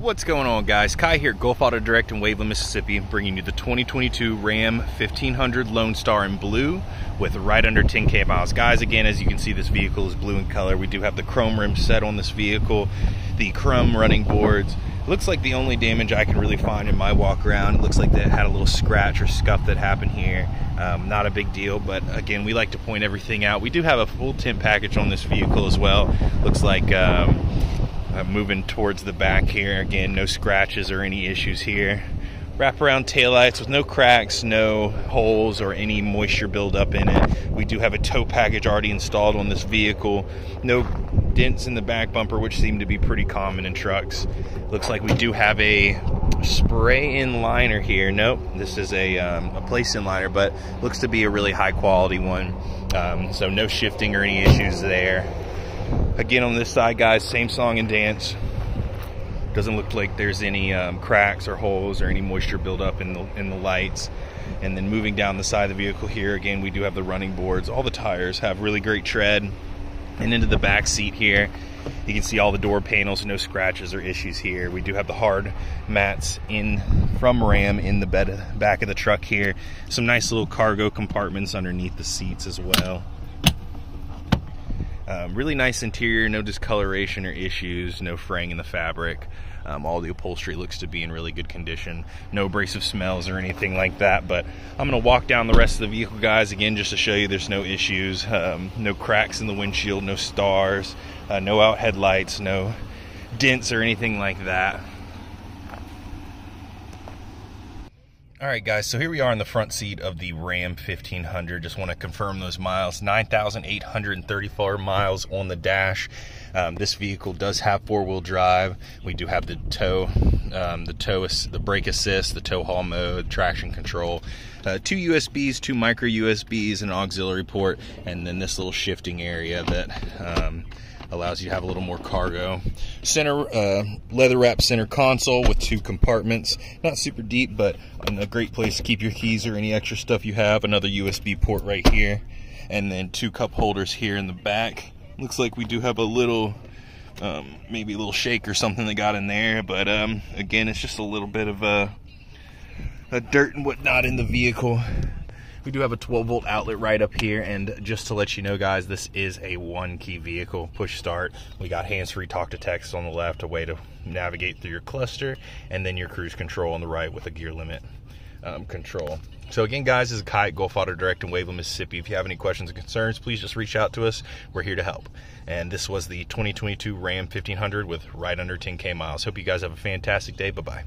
What's going on guys? Kai here Gulf Auto Direct in Waveland, Mississippi, bringing you the 2022 Ram 1500 Lone Star in blue with right under 10k miles. Guys, again, as you can see, this vehicle is blue in color. We do have the chrome rim set on this vehicle, the chrome running boards. looks like the only damage I can really find in my walk around, it looks like that had a little scratch or scuff that happened here. Um, not a big deal, but again, we like to point everything out. We do have a full tint package on this vehicle as well. Looks like um, uh, moving towards the back here. Again, no scratches or any issues here. Wraparound taillights with no cracks, no holes, or any moisture buildup in it. We do have a tow package already installed on this vehicle. No dents in the back bumper, which seem to be pretty common in trucks. Looks like we do have a spray in liner here. Nope, this is a, um, a place in liner, but looks to be a really high quality one. Um, so no shifting or any issues there. Again, on this side, guys, same song and dance. Doesn't look like there's any um, cracks or holes or any moisture buildup in the, in the lights. And then moving down the side of the vehicle here, again, we do have the running boards. All the tires have really great tread. And into the back seat here, you can see all the door panels, no scratches or issues here. We do have the hard mats in from Ram in the bed, back of the truck here. Some nice little cargo compartments underneath the seats as well. Um, really nice interior, no discoloration or issues, no fraying in the fabric. Um, all the upholstery looks to be in really good condition. No abrasive smells or anything like that. But I'm going to walk down the rest of the vehicle, guys, again, just to show you there's no issues. Um, no cracks in the windshield, no stars, uh, no out headlights, no dents or anything like that. All right, guys, so here we are in the front seat of the Ram 1500. Just want to confirm those miles 9,834 miles on the dash. Um, this vehicle does have four wheel drive. We do have the tow, um, the tow, the brake assist, the tow haul mode, traction control, uh, two USBs, two micro USBs, an auxiliary port, and then this little shifting area that. Um, allows you to have a little more cargo. Center uh, leather wrap center console with two compartments. Not super deep, but a great place to keep your keys or any extra stuff you have. Another USB port right here. And then two cup holders here in the back. Looks like we do have a little, um, maybe a little shake or something that got in there. But um, again, it's just a little bit of a, a dirt and whatnot in the vehicle. We do have a 12 volt outlet right up here. And just to let you know, guys, this is a one key vehicle, push start. We got hands-free talk to text on the left, a way to navigate through your cluster, and then your cruise control on the right with a gear limit um, control. So again, guys, this is Kai Gulf Auto Direct in Waveland, Mississippi. If you have any questions or concerns, please just reach out to us. We're here to help. And this was the 2022 Ram 1500 with right under 10K miles. Hope you guys have a fantastic day. Bye-bye.